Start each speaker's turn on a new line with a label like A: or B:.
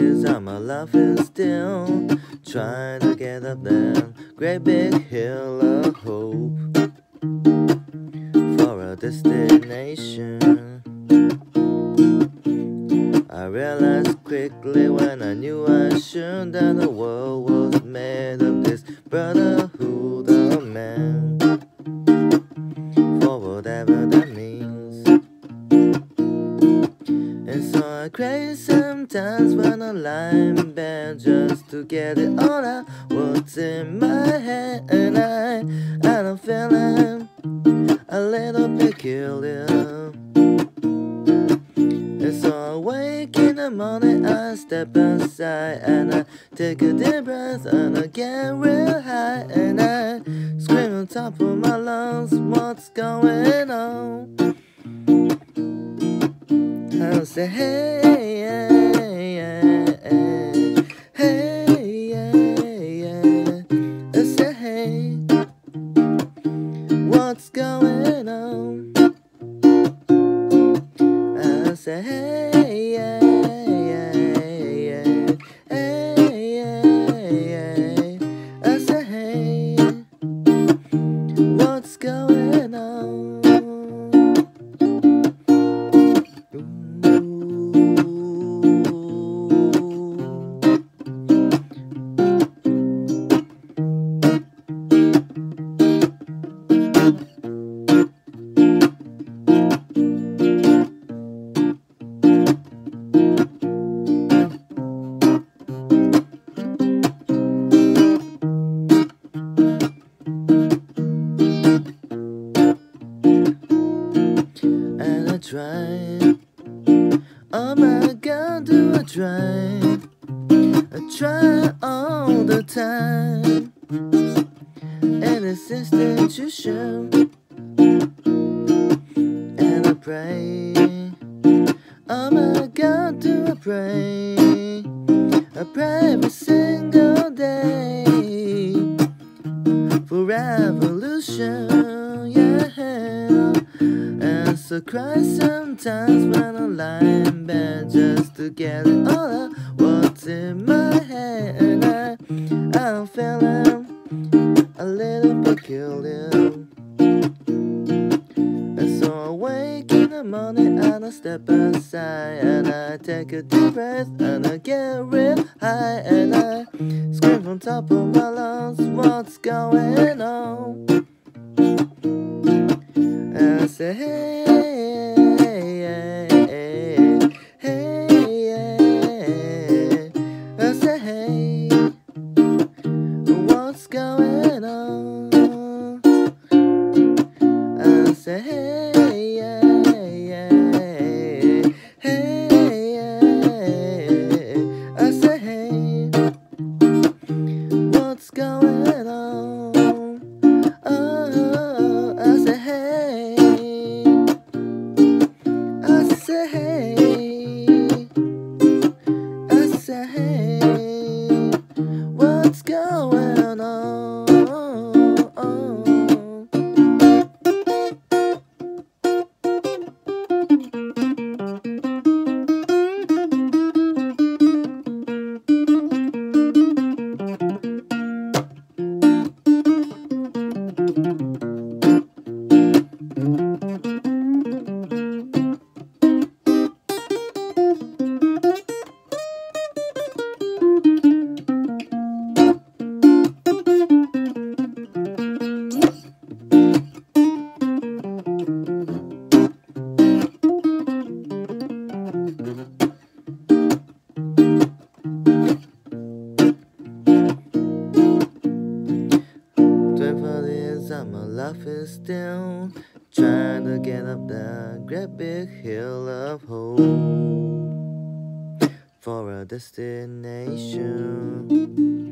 A: is, I'm a laughing still, trying to get up that great big hill of hope for a destination. I realized quickly when I knew I should that the world was made of this brotherhood. It's so I cry sometimes when i lie in bed just to get it all out. What's in my head and I, and I'm feeling a little peculiar. It's so I wake in the morning, I step outside and I take a deep breath and I get real high and I scream on top of my lungs, what's going on? say, hey, yeah, yeah, hey, yeah, yeah. I say, hey, what's going on? I say, hey, yeah, hey, I say, what's going on? I try all the time. And I sense that you show, and I pray. Oh my God, do I pray? I pray every single day for revolution, yeah. And so cry sometimes when to get it all out. What's in my head? And I, I'm feeling a little peculiar. And so I wake in the morning and I step aside and I take a deep breath and I get real high and I scream from top of my lungs, what's going on? And I say, hey. what's going on. is down, trying to get up that great big hill of hope for a destination.